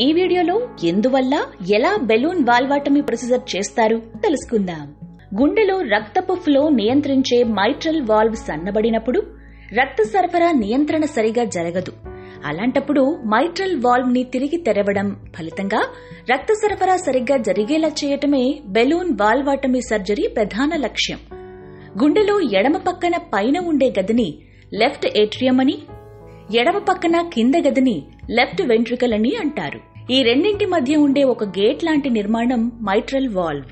ఈ వీడియోలో ఎందువల్ల ఎలా బెలూన్ వాల్వాటమీ ప్రొసీజర్ చేస్తారు తెలుసుకుందాం. గుండెలో రక్తపు ఫ్లో నియంత్రించే మైట్రల్ వాల్వ్ సన్నబడినప్పుడు రక్త సరఫరా నియంత్రణ సరిగా జరగదు. అలాంటప్పుడు మైట్రల్ వాల్వ్ని తిరిగి తెరవడం ఫలితంగా రక్త సరఫరా సరిగ్గా జరిగేలా చేయటమే బెలూన్ వాల్వాటమీ సర్జరీ ప్రధాన లక్ష్యం. గుండెలో ఎడమ పక్కన పైన ఉండే గదిని లెఫ్ట్ ఏట్రియం అని ఎడమ పక్కన కింద గదిని లెఫ్ట్ వెంట్రికల్ అని అంటారు. ఈ రెండింటి మధ్య ఉండే ఒక గేట్ లాంటి నిర్మాణం మైట్రల్ వాల్వ్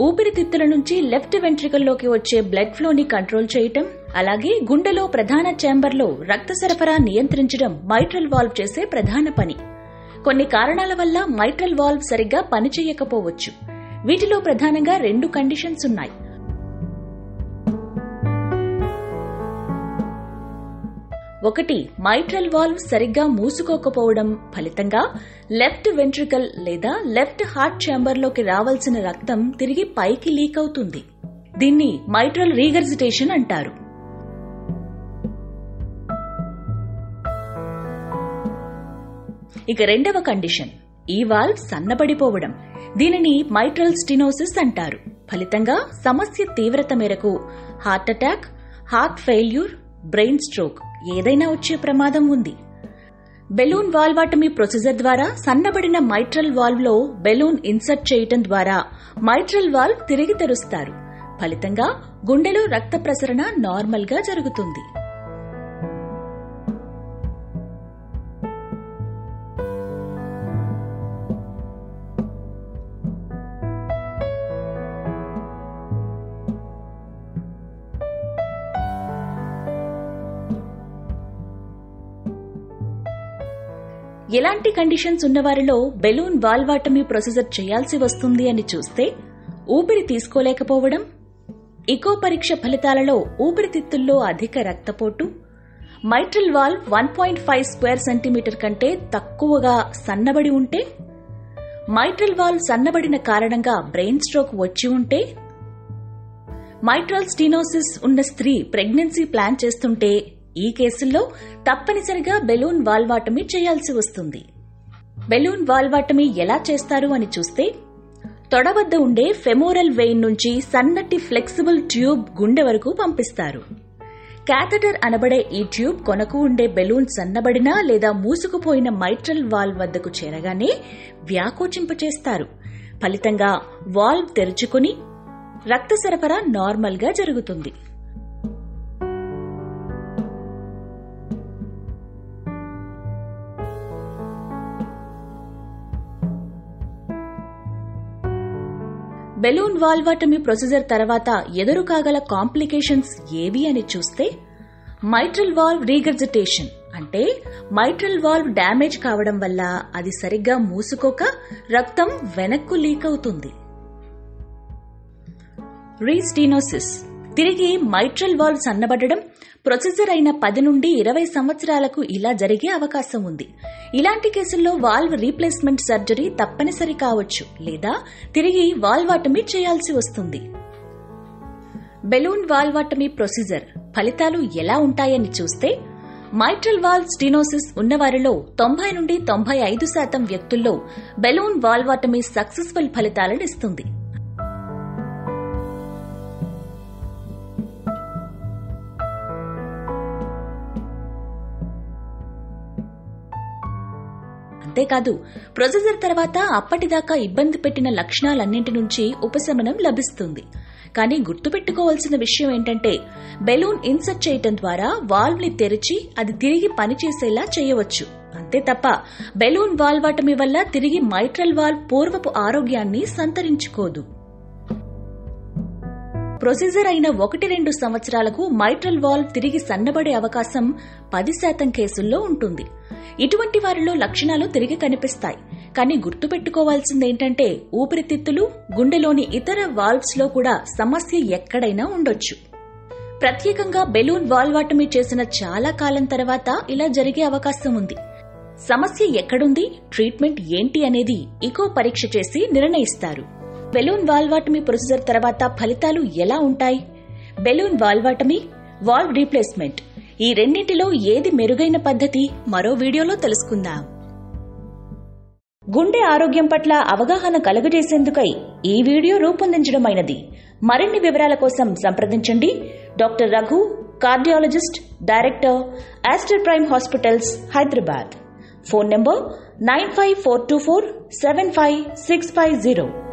ఊపిరితిత్తుల నుంచి లెఫ్ట్ వెంట్రికల్లోకి వచ్చే బ్లడ్ ఫ్లోని కంట్రోల్ చేయటం అలాగే గుండెలో ప్రధాన ఛాంబర్లో రక్త సరఫరా నియంత్రించడం మైట్రల్ వాల్వ్ చేసే ప్రధాన పని. కొన్ని కారణాల వల్ల మైట్రల్ వాల్వ్ సరిగ్గా పనిచేయకపోవచ్చు. వీటిలో ప్రధానంగా రెండు కండిషన్స్ ఉన్నాయి. ఒకటి మైట్రల్ వాల్వ్ సరిగ్గా మూసుకోకపోవడం ఫలితంగా లెఫ్ట్ వెంట్రికల్ లేదా లెఫ్ట్ హార్ట్ ఛాంబర్లోకి రావాల్సిన రక్తం తిరిగి పైకి లీక్ అవుతుంది. దీన్ని మైట్రల్ రీగర్జిటేషన్ అంటారు. ఇక రెండవ కండిషన్ ఈ వాల్వ్ సన్నబడిపోవడం. దీనిని మైట్రల్ స్టినోసిస్ అంటారు. ఫలితంగా సమస్య తీవ్రత మేరకు heart attack heart failure brain stroke. ఏదైనా వచ్చే ప్రమాదం ఉంది. బెలూన్ వాల్వాటమీ ప్రొసీజర్ ద్వారా సన్నబడిన మైట్రల్ వాల్వ్లో బెలూన్ ఇన్సర్ట్ చేయటం ద్వారా మైట్రల్ వాల్వ్ తిరిగి తెరుస్తారు. ఫలితంగా గుండెలో రక్త ప్రసరణ నార్మల్గా జరుగుతుంది. ఎలాంటి కండిషన్స్ ఉన్నవారిలో బెలూన్ వాల్వాటమీ ప్రొసీజర్ చేయాల్సి వస్తుంది అని చూస్తే ఊపిరి తీసుకోలేకపోవడం ఇకో పరీక్ష ఫలితాలలో ఊపిరితిత్తుల్లో అధిక రక్తపోటు mitral valve one point five square centimetre కంటే తక్కువగా సన్నబడి ఉంటే మైట్రల్ వాల్వ్ సన్నబడిన కారణంగా బ్రెయిన్ స్ట్రోక్ వచ్చి ఉంటే మైట్రల్ స్టీనోసిస్ ఉన్న స్త్రీ ప్రెగ్నెన్సీ ప్లాన్ చేస్తుంటే ఈ కేసుల్లో తప్పనిసరిగా బెలూన్ వాల్వాటమీ చేయాల్సి వస్తుంది. బెలూన్ వాల్వాటమీ ఎలా చేస్తారు అని చూస్తే తొడ వద్ద ఉండే ఫెమోరల్ వెయిన్ నుంచి సన్నటి ఫ్లెక్సిబుల్ ట్యూబ్ గుండె వరకు పంపిస్తారు. క్యాథటర్ అనబడే ఈ ట్యూబ్ కొనకు ఉండే బెలూన్ సన్నబడిన లేదా మూసుకుపోయిన మైట్రల్ వాల్వ్ వద్దకు చేరగానే వ్యాకోచింపచేస్తారు ఫలితంగా వాల్వ్ తెరుచుకుని రక్త సరఫరా నార్మల్గా జరుగుతుంది. బెలూన్ వాల్వాటమీ ప్రొసీజర్ తర్వాత ఎదురు కాగల కాంప్లికేషన్స్ ఏవి అని చూస్తే మైట్రల్ వాల్వ్ రీగర్జిటేషన్ అంటే మైట్రల్ వాల్వ్ డ్యామేజ్ కావడం వల్ల అది సరిగ్గా మూసుకోక రక్తం వెనక్కు లీక్ అవుతుంది. రీస్టీనోసిస్ తిరిగి మైట్రల్ వాల్వ్ సన్నబడడం ప్రొసీజర్ అయిన పది నుండి ఇరవై సంవత్సరాలకు ఇలా జరిగే అవకాశం ఉంది. ఇలాంటి కేసుల్లో వాల్వ్ రీప్లేస్మెంట్ సర్జరీ తప్పనిసరి కావచ్చు లేదా తిరిగి వాల్వాటమీ చేయాల్సి వస్తుంది. బెలూన్ వాల్వాటమీ ప్రొసీజర్ ఫలితాలు ఎలా ఉంటాయని చూస్తే మైట్రల్ వాల్ స్టీనోసిస్ ఉన్నవారిలో తొంభై నుండి తొంభై ఐదు శాతం వ్యక్తుల్లో బెలూన్ వాల్వాటమీ సక్సెస్ఫుల్ ఫలితాలను అంతేకాదు ప్రొసీజర్ తర్వాత అప్పటిదాకా ఇబ్బంది పెట్టిన లక్షణాలన్నింటి నుంచి ఉపశమనం లభిస్తుంది. కానీ గుర్తుపెట్టుకోవాల్సిన విషయం ఏంటంటే బెలూన్ ఇన్సర్ట్ చేయటం ద్వారా వాల్వ్ని తెరిచి అది తిరిగి పనిచేసేలా చేయవచ్చు. అంతే తప్ప బెలూన్ వాల్వాటమి వల్ల తిరిగి మైట్రల్ వాల్వ్ పూర్వపు ఆరోగ్యాన్ని సంతరించుకోదు. ప్రొసీజర్ అయిన ఒకటి రెండు సంవత్సరాలకు మైట్రల్ వాల్వ్ తిరిగి సన్నబడే అవకాశం పది శాతం కేసుల్లో ఉంటుంది. ఇటువంటి వారిలో లక్షణాలు తిరిగి కనిపిస్తాయి. కానీ గుర్తుపెట్టుకోవాల్సిందేంటంటే ఊపిరితిత్తులు గుండెలోని ఇతర వాల్వ్స్లో కూడా సమస్య ఎక్కడైనా ఉండొచ్చు. ప్రత్యేకంగా బెలూన్ వాల్వాటమీ చేసిన చాలా కాలం తర్వాత ఇలా జరిగే అవకాశం ఉంది. సమస్య ఎక్కడుంది ట్రీట్మెంట్ ఏంటి అనేది ఇకో పరీక్ష చేసి నిర్ణయిస్తారు. బెలూన్ వాల్వాటమీ ప్రొసీజర్ తర్వాత ఫలితాలు ఎలా ఉంటాయి? Balloon valvotomy valve replacement. ఈ రెండింటిలో ఏది మెరుగైన పద్ధతి మరో వీడియోలో తెలుసుకుందాం. గుండె ఆరోగ్యం పట్ల అవగాహన కలుగజేసేందుకై ఈ వీడియో రూపొందించడమైనది. మరిన్ని వివరాల కోసం సంప్రదించండి. Doctor Raghu cardiologist director Aster Prime hospitals Hyderabad. Phone number nine five four two four seven five six five zero.